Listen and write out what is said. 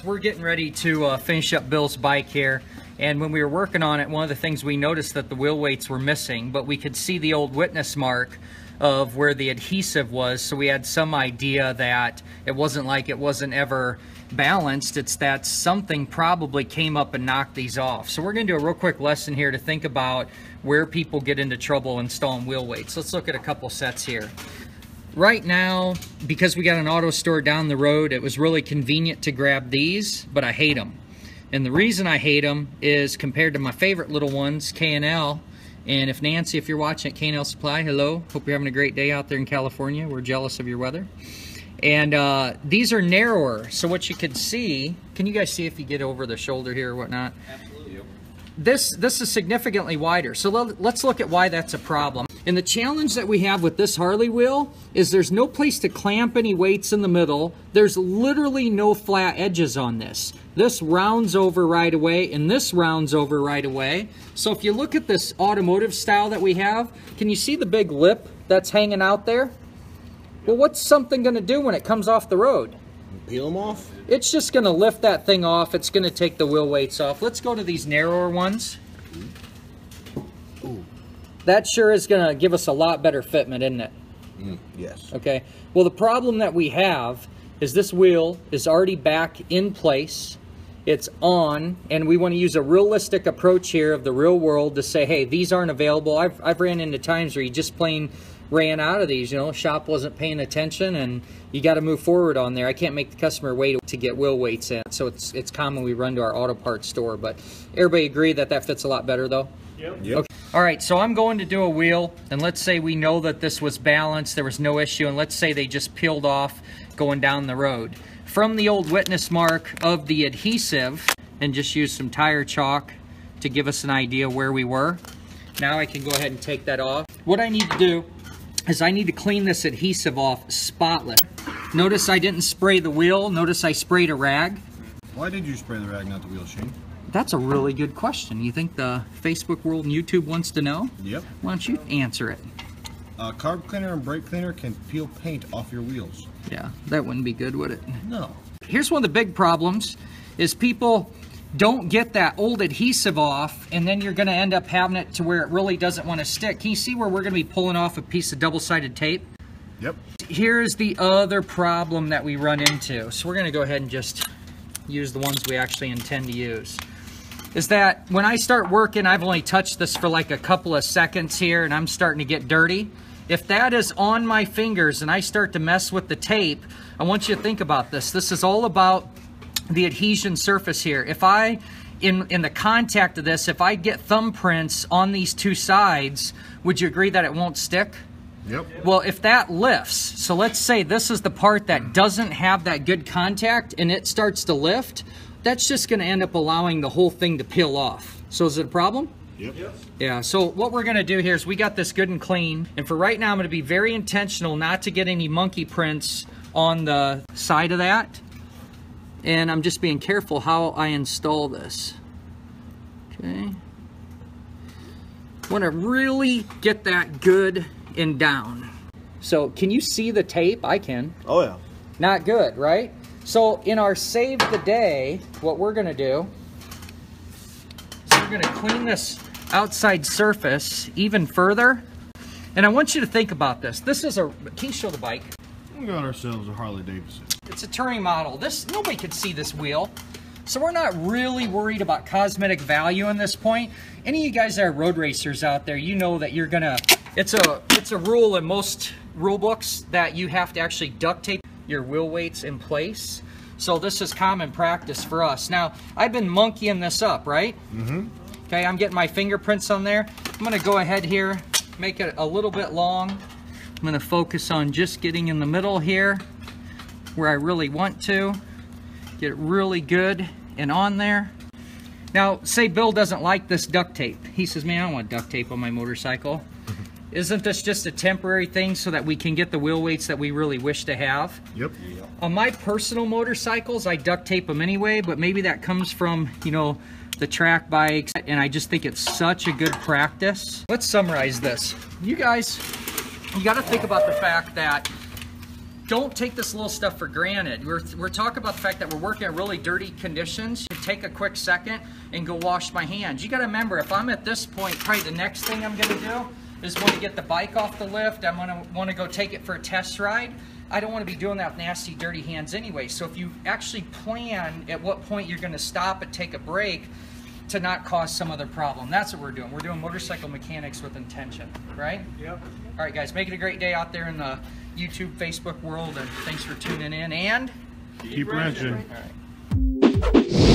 we're getting ready to uh, finish up Bill's bike here. And when we were working on it, one of the things we noticed that the wheel weights were missing, but we could see the old witness mark of where the adhesive was. So we had some idea that it wasn't like it wasn't ever balanced. It's that something probably came up and knocked these off. So we're gonna do a real quick lesson here to think about where people get into trouble installing wheel weights. Let's look at a couple sets here. Right now, because we got an auto store down the road, it was really convenient to grab these, but I hate them. And the reason I hate them is compared to my favorite little ones, K&L, and if Nancy, if you're watching at K&L Supply, hello. Hope you're having a great day out there in California. We're jealous of your weather. And uh, these are narrower. So what you can see, can you guys see if you get over the shoulder here or whatnot? Absolutely. This, this is significantly wider. So let's look at why that's a problem. And the challenge that we have with this Harley wheel is there's no place to clamp any weights in the middle. There's literally no flat edges on this. This rounds over right away and this rounds over right away. So if you look at this automotive style that we have, can you see the big lip that's hanging out there? Well, what's something gonna do when it comes off the road? Peel them off? It's just gonna lift that thing off. It's gonna take the wheel weights off. Let's go to these narrower ones that sure is going to give us a lot better fitment, isn't it? Mm, yes. Okay. Well, the problem that we have is this wheel is already back in place. It's on, and we want to use a realistic approach here of the real world to say, hey, these aren't available. I've, I've ran into times where you just plain ran out of these. You know, shop wasn't paying attention, and you got to move forward on there. I can't make the customer wait to get wheel weights in, so it's it's common we run to our auto parts store. But everybody agree that that fits a lot better, though. Yep. yep. Okay. All right, so I'm going to do a wheel, and let's say we know that this was balanced, there was no issue, and let's say they just peeled off going down the road. From the old witness mark of the adhesive, and just use some tire chalk to give us an idea where we were. Now I can go ahead and take that off. What I need to do is I need to clean this adhesive off spotless. Notice I didn't spray the wheel, notice I sprayed a rag. Why did you spray the rag, not the wheel, Shane? That's a really good question. You think the Facebook world and YouTube wants to know? Yep. Why don't you answer it? Uh, carb cleaner and brake cleaner can peel paint off your wheels. Yeah, that wouldn't be good, would it? No. Here's one of the big problems is people don't get that old adhesive off and then you're going to end up having it to where it really doesn't want to stick. Can you see where we're going to be pulling off a piece of double-sided tape? Yep. Here's the other problem that we run into. So we're going to go ahead and just use the ones we actually intend to use is that when I start working, I've only touched this for like a couple of seconds here and I'm starting to get dirty. If that is on my fingers and I start to mess with the tape, I want you to think about this. This is all about the adhesion surface here. If I, in, in the contact of this, if I get thumbprints on these two sides, would you agree that it won't stick? Yep. Well, if that lifts, so let's say this is the part that doesn't have that good contact and it starts to lift, that's just going to end up allowing the whole thing to peel off. So is it a problem? Yep. Yeah, so what we're going to do here is we got this good and clean. And for right now, I'm going to be very intentional not to get any monkey prints on the side of that. And I'm just being careful how I install this. Okay. Want to really get that good and down. So can you see the tape? I can. Oh yeah. Not good, right? So in our save the day, what we're gonna do is we're gonna clean this outside surface even further. And I want you to think about this. This is a, can you show the bike? We got ourselves a Harley Davidson. It's a touring model. This, nobody could see this wheel. So we're not really worried about cosmetic value in this point. Any of you guys that are road racers out there, you know that you're gonna, it's a, it's a rule in most rule books that you have to actually duct tape your wheel weights in place. So this is common practice for us. Now, I've been monkeying this up, right? Mm-hmm. Okay, I'm getting my fingerprints on there. I'm gonna go ahead here, make it a little bit long. I'm gonna focus on just getting in the middle here where I really want to. Get it really good and on there. Now, say Bill doesn't like this duct tape. He says, man, I don't want duct tape on my motorcycle. Isn't this just a temporary thing so that we can get the wheel weights that we really wish to have? Yep. On my personal motorcycles, I duct tape them anyway, but maybe that comes from, you know, the track bikes, and I just think it's such a good practice. Let's summarize this. You guys, you got to think about the fact that don't take this little stuff for granted. We're, we're talking about the fact that we're working in really dirty conditions. You take a quick second and go wash my hands. You got to remember, if I'm at this point, probably the next thing I'm going to do is want to get the bike off the lift. I'm going to want to go take it for a test ride. I don't want to be doing that with nasty, dirty hands anyway. So if you actually plan at what point you're going to stop and take a break to not cause some other problem, that's what we're doing. We're doing motorcycle mechanics with intention, right? Yep. All right, guys, make it a great day out there in the YouTube, Facebook world, and thanks for tuning in. And Keep wrenching. all right.